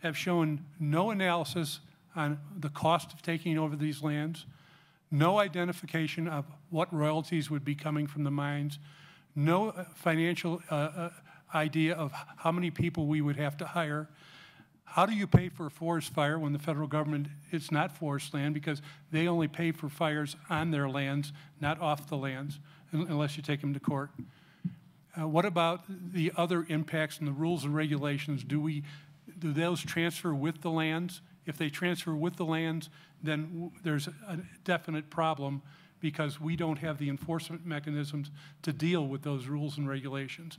have shown no analysis on the cost of taking over these lands, no identification of what royalties would be coming from the mines, no uh, financial uh, uh, idea of how many people we would have to hire. How do you pay for a forest fire when the federal government, it's not forest land because they only pay for fires on their lands, not off the lands, unless you take them to court? Uh, What about the other impacts and the rules and regulations? Do we, do those transfer with the lands? If they transfer with the lands, then w- there's a definite problem because we don't have the enforcement mechanisms to deal with those rules and regulations.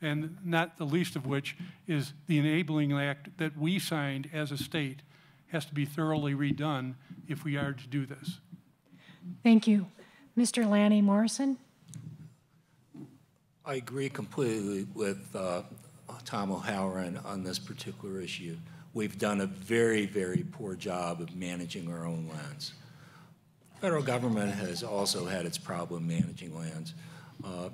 And not the least of which is the enabling act that we signed as a state has to be thoroughly redone if we are to do this. Thank you. Mr. Lanny Morrison? I agree completely with uh, Tom O'Halleran on this particular issue. We've done a very, very poor job of managing our own lands. Federal government has also had its problem managing lands. Uh,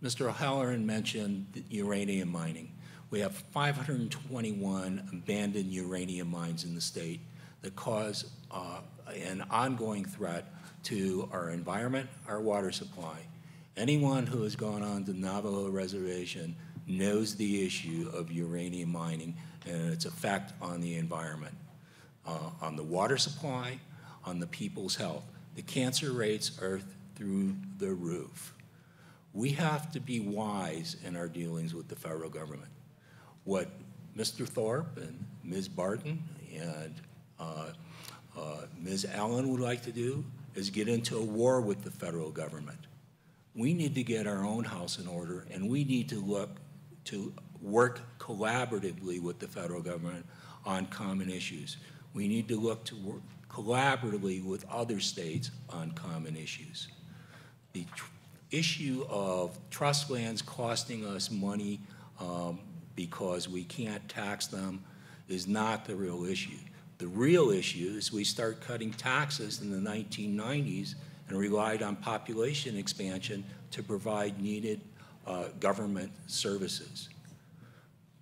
Mr. O'Halleran mentioned uranium mining. We have 521 abandoned uranium mines in the state that cause uh, an ongoing threat to our environment, our water supply. Anyone who has gone on the Navajo Reservation knows the issue of uranium mining and its effect on the environment, uh, on the water supply, on the people's health. The cancer rates are through the roof. We have to be wise in our dealings with the federal government. What Mr. Thorpe and Ms. Barton and uh, uh, Ms. Allen would like to do is get into a war with the federal government. We need to get our own house in order, and we need to look to work collaboratively with the federal government on common issues. We need to look to work collaboratively with other states on common issues. The issue of trust lands costing us money um, because we can't tax them is not the real issue. The real issue is we start cutting taxes in the 1990s and relied on population expansion to provide needed uh, government services.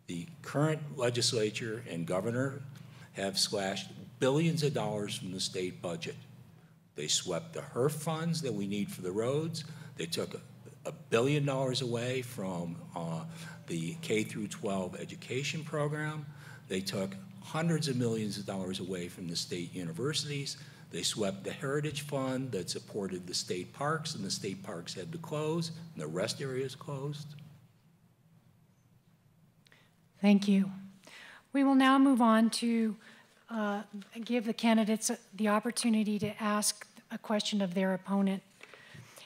The current legislature and governor have slashed billions of dollars from the state budget. They swept the HURF funds that we need for the roads. They took a, a billion dollars away from uh, the K through 12 education program. They took hundreds of millions of dollars away from the state universities. They swept the Heritage Fund that supported the state parks, and the state parks had to close, and the rest areas closed. Thank you. We will now move on to uh, give the candidates the opportunity to ask a question of their opponent.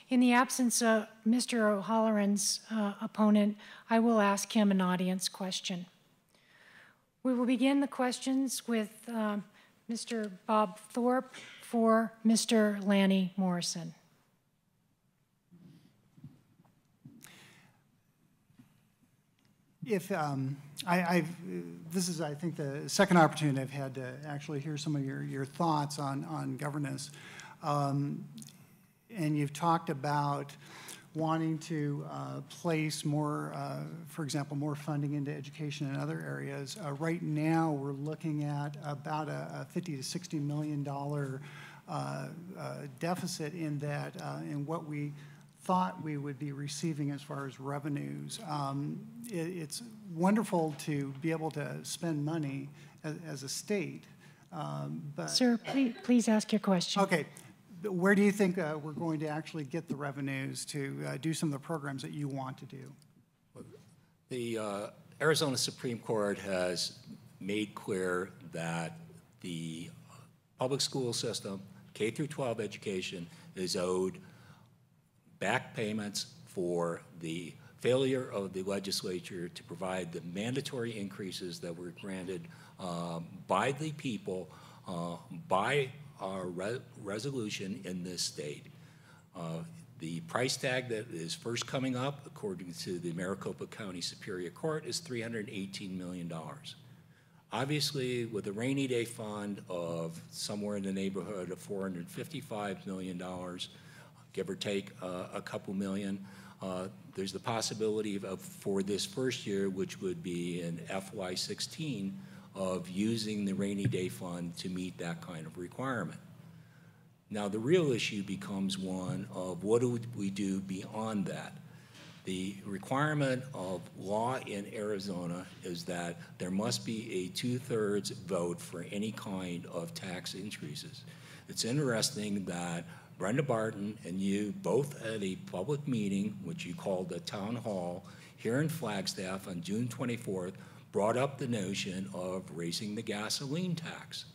In the absence of Mr. O'Halleran's uh, opponent, I will ask him an audience question. We will begin the questions with um, Mr. Bob Thorpe for Mr. Lanny Morrison. If, um, I, I've, this is, I think, the second opportunity I've had to actually hear some of your, your thoughts on, on governance. Um, And you've talked about wanting to uh, place more, uh, for example, more funding into education and other areas. Uh, Right now, we're looking at about a a 50 to 60 million dollar uh, uh, deficit in that, uh, in what we thought we would be receiving as far as revenues. Um, it- It's wonderful to be able to spend money as, as a state, um, but. Sir, please, please ask your question. Okay, where do you think uh, we're going to actually get the revenues to uh, do some of the programs that you want to do? The uh, Arizona Supreme Court has made clear that the public school system, K through 12 education, is owed back payments for the failure of the legislature to provide the mandatory increases that were granted um, by the people, uh, by our re- resolution in this state. Uh, The price tag that is first coming up, according to the Maricopa County Superior Court, is $318 million. Obviously, with a rainy day fund of somewhere in the neighborhood of $455 million, give or take uh, a couple million, uh, there's the possibility of, for this first year, which would be in FY '16, of using the rainy day fund to meet that kind of requirement. Now, the real issue becomes one of what do we do beyond that? The requirement of law in Arizona is that there must be a two-thirds vote for any kind of tax increases. It's interesting that Brenda Barton and you both at a public meeting, which you called the town hall here in Flagstaff on June 24th, brought up the notion of raising the gasoline tax.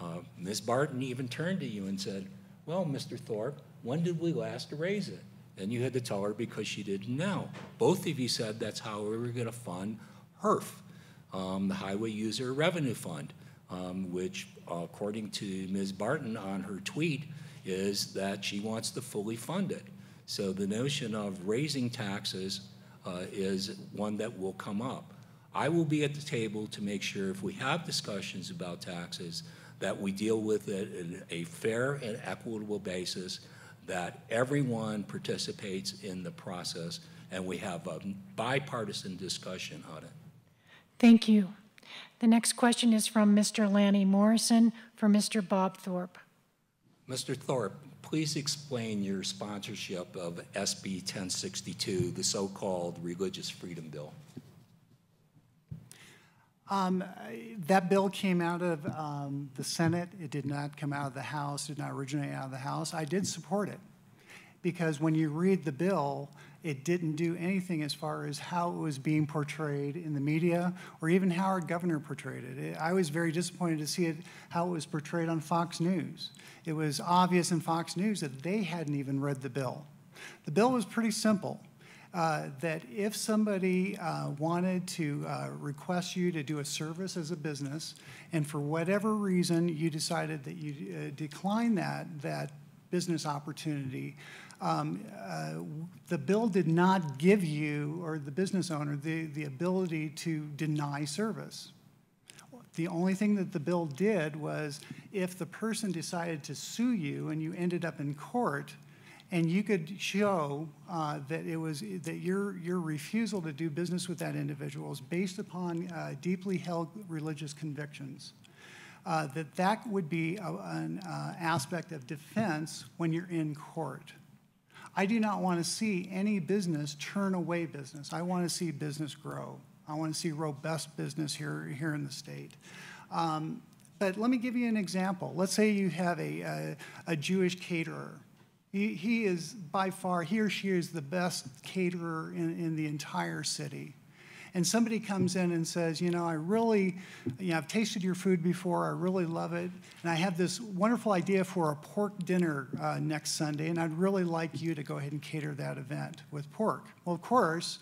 Uh, Ms. Barton even turned to you and said, well, Mr. Thorpe, when did we last raise it? And you had to tell her because she didn't know. Both of you said that's how we were going to fund HURF, um, the Highway User Revenue Fund, um, which, according to Ms. Barton on her tweet, is that she wants to fully fund it. So the notion of raising taxes uh, is one that will come up. I will be at the table to make sure if we have discussions about taxes, that we deal with it in a fair and equitable basis, that everyone participates in the process, and we have a bipartisan discussion on it. Thank you. The next question is from Mr. Lanny Morrison for Mr. Bob Thorpe. Mr. Thorpe, please explain your sponsorship of SB 1062, the so-called Religious Freedom Bill. Um, That bill came out of um, the Senate. It did not come out of the House, did not originate out of the House. I did support it because when you read the bill, it didn't do anything as far as how it was being portrayed in the media or even how our governor portrayed it. It- I was very disappointed to see it, how it was portrayed on Fox News. It was obvious in Fox News that they hadn't even read the bill. The bill was pretty simple uh, that if somebody uh, wanted to uh, request you to do a service as a business, and for whatever reason you decided that you uh, decline that, that business opportunity, um, uh, the bill did not give you, or the business owner, the, the ability to deny service. The only thing that the bill did was if the person decided to sue you and you ended up in court, and you could show uh, that it was that your your refusal to do business with that individual is based upon uh, deeply held religious convictions. Uh, that that would be a, an uh, aspect of defense when you're in court. I do not want to see any business turn away business. I want to see business grow. I want to see robust business here here in the state. Um, but let me give you an example. Let's say you have a, a, a Jewish caterer he, he is by far, he or she is the best caterer in, in the entire city. And somebody comes in and says, you know, I really, you know, I've tasted your food before, I really love it, and I have this wonderful idea for a pork dinner uh, next Sunday, and I'd really like you to go ahead and cater that event with pork. Well, of course,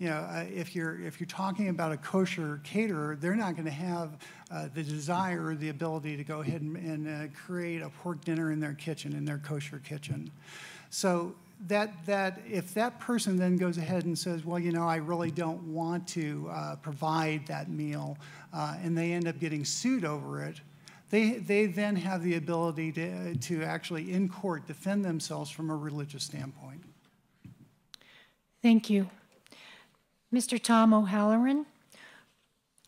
you know, uh, if you're if you're talking about a kosher caterer, they're not going to have uh, the desire or the ability to go ahead and, and uh, create a pork dinner in their kitchen, in their kosher kitchen. So that that if that person then goes ahead and says, well, you know, I really don't want to uh, provide that meal, uh, and they end up getting sued over it. They, they then have the ability to, to actually in court defend themselves from a religious standpoint. Thank you. Mr. Tom O'Halleran,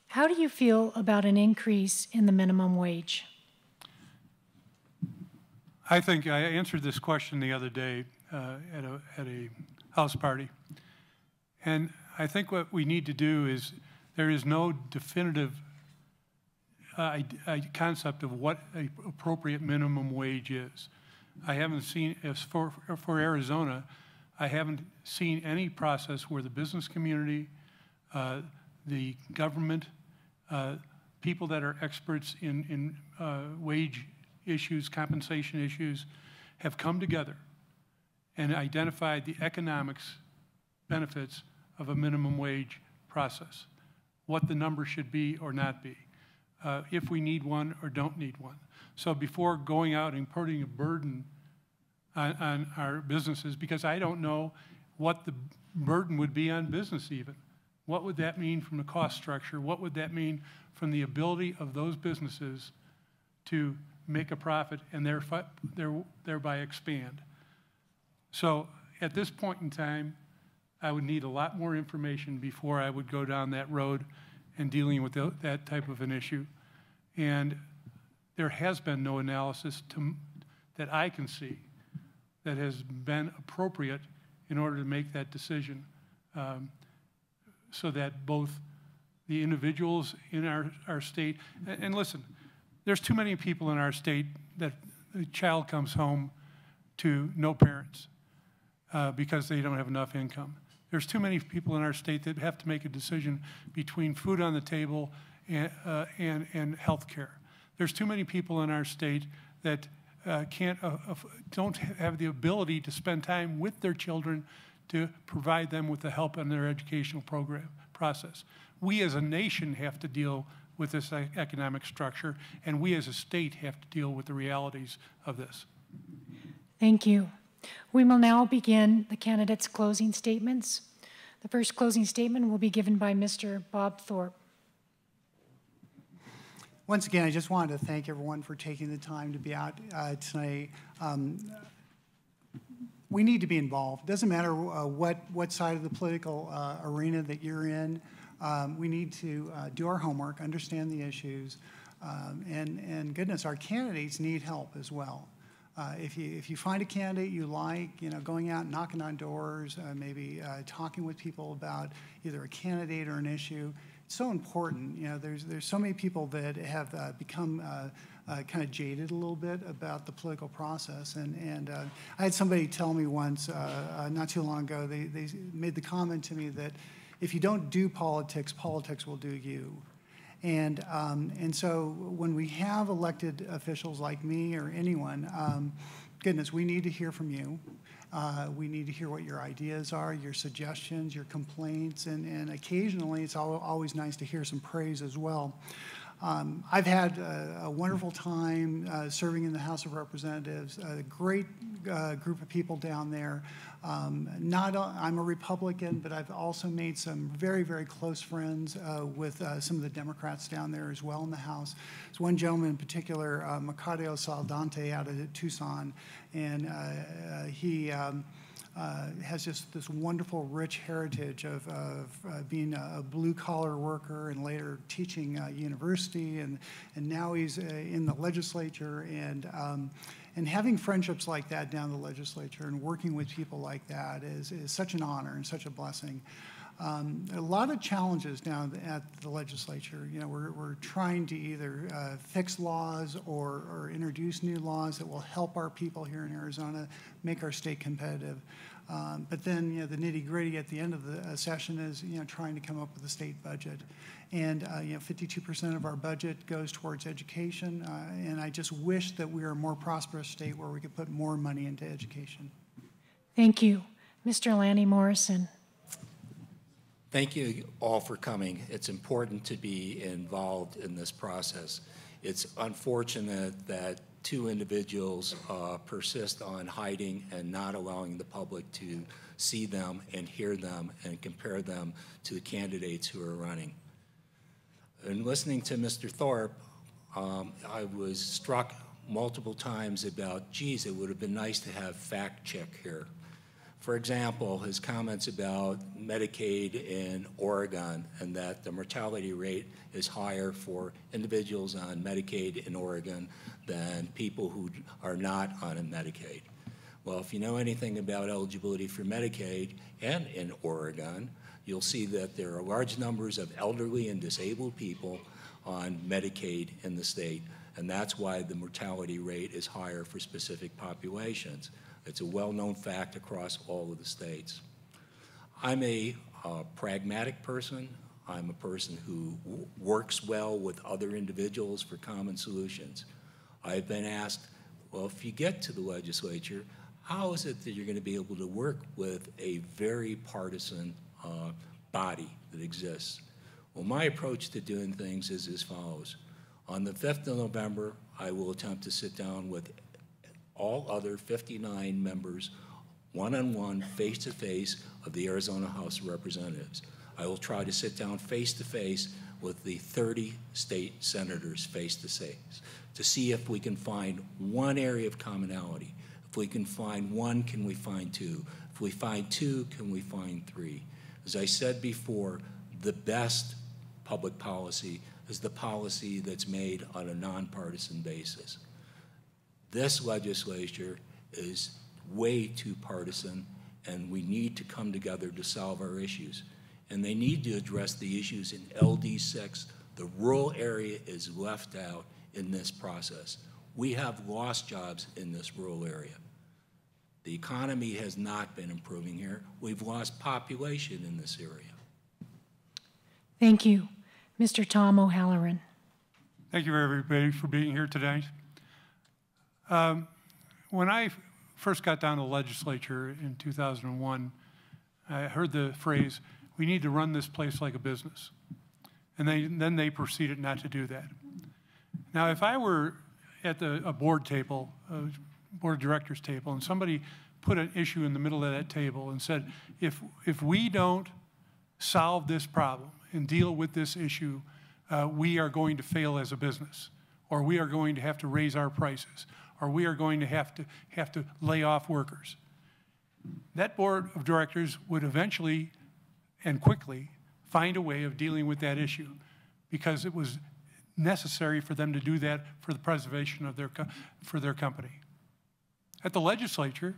how do you feel about an increase in the minimum wage? I think I answered this question the other day uh, at a, at a house party. And I think what we need to do is, there is no definitive uh, i- concept of what a appropriate minimum wage is. I haven't seen, as for, for Arizona, I haven't seen any process where the business community, uh, the government, uh, people that are experts in, in uh, wage issues, compensation issues, have come together and identified the economics benefits of a minimum wage process, what the number should be or not be, uh, if we need one or don't need one. So before going out and putting a burden on, on our businesses, because I don't know what the burden would be on business even. What would that mean from the cost structure? What would that mean from the ability of those businesses to make a profit and thereby expand? So at this point in time, I would need a lot more information before I would go down that road and dealing with tho- that type of an issue. And there has been no analysis to, that I can see that has been appropriate in order to make that decision. Um, so that both the individuals in our, our state, and, and listen, there's too many people in our state that the child comes home to no parents uh, because they don't have enough income. There's too many people in our state that have to make a decision between food on the table and, uh, and, and health care. There's too many people in our state that uh, can't, uh, don't have the ability to spend time with their children to provide them with the help in their educational program process. We as a nation have to deal with this economic structure, and we as a state have to deal with the realities of this. Thank you. We will now begin the candidates' closing statements. The first closing statement will be given by Mr. Bob Thorpe. Once again, I just wanted to thank everyone for taking the time to be out uh, tonight. Um, we need to be involved. Doesn't matter uh, what what side of the political uh, arena that you're in. Um, we need to uh, do our homework, understand the issues, um, and and goodness, our candidates need help as well. Uh, if you if you find a candidate you like, you know, going out knocking on doors, uh, maybe uh, talking with people about either a candidate or an issue, it's so important. You know, there's there's so many people that have become uh, kind of jaded a little bit about the political process. And, and uh, I had somebody tell me once, uh, uh, not too long ago, they, they made the comment to me that if you don't do politics, politics will do you. And, um, and so when we have elected officials like me or anyone, um, goodness, we need to hear from you. Uh, we need to hear what your ideas are, your suggestions, your complaints, and, and occasionally it's always nice to hear some praise as well. Um, I've had a, a wonderful time uh, serving in the House of Representatives. A great uh, group of people down there. Um, not a, I'm a Republican, but I've also made some very, very close friends uh, with uh, some of the Democrats down there as well in the House. There's one gentleman in particular, uh, Macario Saldate, out of Tucson, and uh, he. Um, uh, has just this wonderful, rich heritage of, of uh, being a, blue collar worker and later teaching uh, university, and, and now he's uh, in the legislature. And, um, and having friendships like that down the legislature and working with people like that is, is such an honor and such a blessing. Um, a lot of challenges down at the legislature. You know, we're, we're trying to either uh, fix laws or, or introduce new laws that will help our people here in Arizona make our state competitive. Um, but then, you know, the nitty gritty at the end of the uh, session is, you know, trying to come up with a state budget. And, uh, you know, 52% of our budget goes towards education. Uh, and I just wish that we were a more prosperous state where we could put more money into education. Thank you. Mr. Lanny Morrison. Thank you all for coming. It's important to be involved in this process. It's unfortunate that two individuals uh, persist on hiding and not allowing the public to see them and hear them and compare them to the candidates who are running. In listening to Mr. Thorpe, um, I was struck multiple times about, geez, it would have been nice to have fact check here. For example, his comments about Medicaid in Oregon and that the mortality rate is higher for individuals on Medicaid in Oregon than people who are not on a Medicaid. Well, if you know anything about eligibility for Medicaid and in Oregon, you'll see that there are large numbers of elderly and disabled people on Medicaid in the state, and that's why the mortality rate is higher for specific populations. It's a well-known fact across all of the states. I'm a uh, pragmatic person. I'm a person who works well with other individuals for common solutions. I've been asked, well, if you get to the legislature, how is it that you're going to be able to work with a very partisan uh, body that exists? Well, my approach to doing things is as follows. On the 5th of November, I will attempt to sit down with all other 59 members, one-on-one, face-to-face of the Arizona House of Representatives. I will try to sit down face-to-face with the 30 state senators face-to-face to see if we can find one area of commonality. If we can find one, can we find two? If we find two, can we find three? As I said before, the best public policy is the policy that's made on a nonpartisan basis. This legislature is way too partisan, and we need to come together to solve our issues. And they need to address the issues in LD6. The rural area is left out in this process. We have lost jobs in this rural area. The economy has not been improving here. We've lost population in this area. Thank you. Mr. Tom O'Halleran. Thank you, everybody, for being here tonight. Um, When I first got down to the legislature in 2001, I heard the phrase, "We need to run this place like a business." And they, then they proceeded not to do that. Now, if I were at the, a board table, a board of directors table, and somebody put an issue in the middle of that table and said, if, if we don't solve this problem and deal with this issue, uh, we are going to fail as a business, or we are going to have to raise our prices, or we are going to have to have to lay off workers. That board of directors would eventually and quickly find a way of dealing with that issue because it was necessary for them to do that for the preservation of their for their company. At the legislature,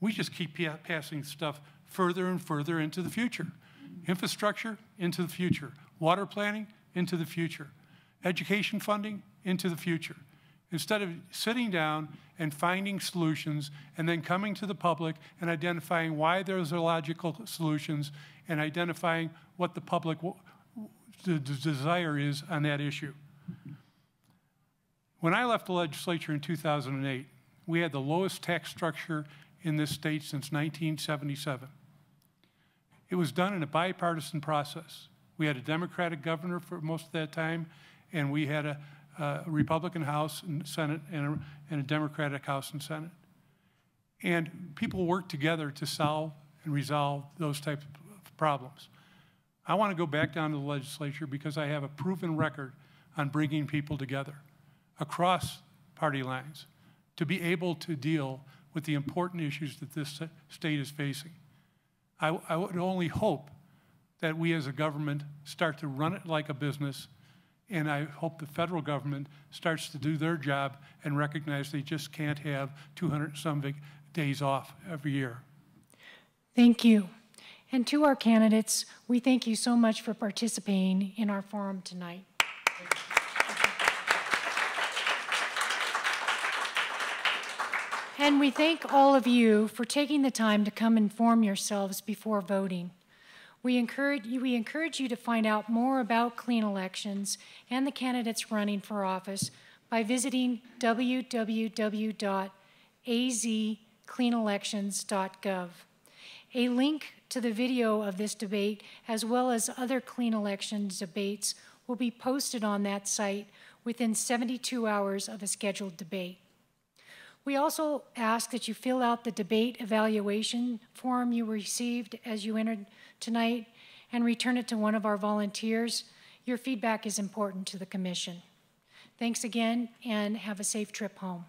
we just keep passing stuff further and further into the future. Infrastructure into the future. Water planning into the future. Education funding into the future. Instead of sitting down and finding solutions and then coming to the public and identifying why those are logical solutions and identifying what the public, the desire is on that issue. When I left the legislature in 2008, we had the lowest tax structure in this state since 1977. It was done in a bipartisan process. We had a Democratic governor for most of that time, and we had a, a Republican House and Senate and a, and a Democratic House and Senate. And people work together to solve and resolve those types of problems. I want to go back down to the legislature because I have a proven record on bringing people together across party lines to be able to deal with the important issues that this state is facing. I, I would only hope that we as a government start to run it like a business, and I hope the federal government starts to do their job and recognize they just can't have 200 some days off every year. Thank you. And to our candidates, we thank you so much for participating in our forum tonight. And we thank all of you for taking the time to come inform yourselves before voting. We encourage you, we encourage you to find out more about clean elections and the candidates running for office by visiting www.azcleanelections.gov. A link to the video of this debate, as well as other clean elections debates, will be posted on that site within 72 hours of a scheduled debate. We also ask that you fill out the debate evaluation form you received as you entered tonight and return it to one of our volunteers. Your feedback is important to the commission. Thanks again and have a safe trip home.